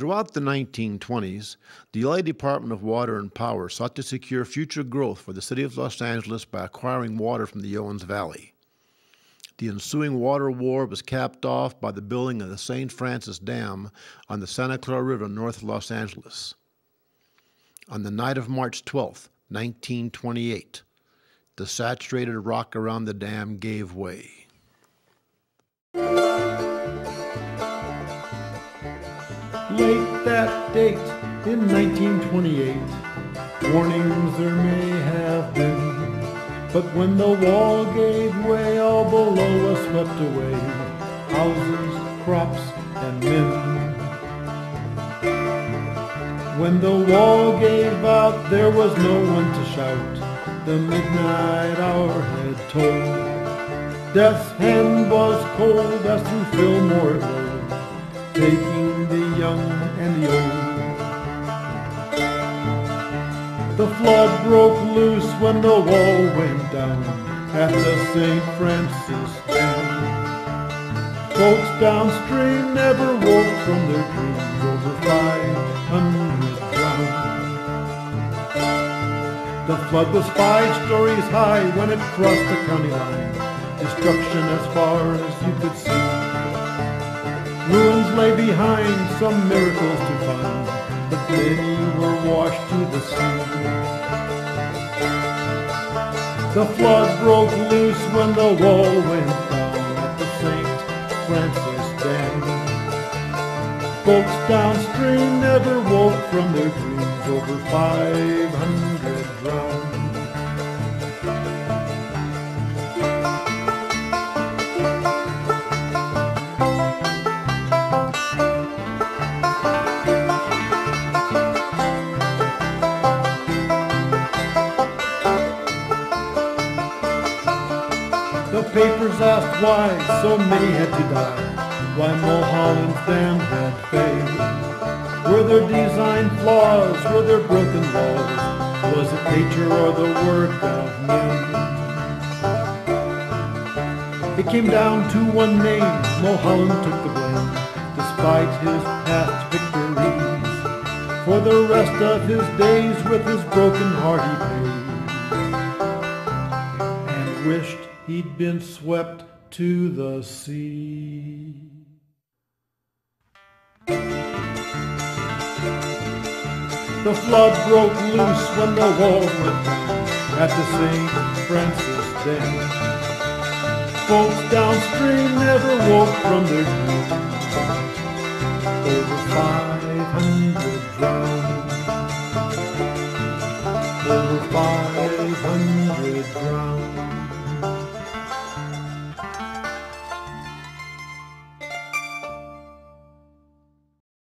Throughout the 1920s, the LA Department of Water and Power sought to secure future growth for the city of Los Angeles by acquiring water from the Owens Valley. The ensuing water war was capped off by the building of the St. Francis Dam on the Santa Clara River north of Los Angeles. On the night of March 12, 1928, the saturated rock around the dam gave way. Late that date in 1928, warnings there may have been. But when the wall gave way, all below us swept away houses, crops, and men. When the wall gave out, there was no one to shout. The midnight hour had tolled. Death's hand was cold as through Fillmore it taking young and the old. The flood broke loose when the wall went down at the St. Francis Dam. Folks downstream never woke from their dreams over 500 drowned. The flood was five stories high when it crossed the county line. Destruction as far as you could see. Ruins lay behind, some miracles to find, but many were washed to the sea. The flood broke loose when the wall went down at the St. Francis Dam. Folks downstream never woke from their dreams over 500 The papers asked why so many had to die, And why Mulholland's dam had failed. Were there design flaws, were there broken laws, was it nature or the work of men? It came down to one name, Mulholland took the blame, despite his past victories. For the rest of his days with his broken heart he paid, and wished he'd been swept to the sea. The flood broke loose when the wall went at the St. Francis Dam. Folks downstream never woke from their dreams. Over 500 drowned. Over 500 drowned.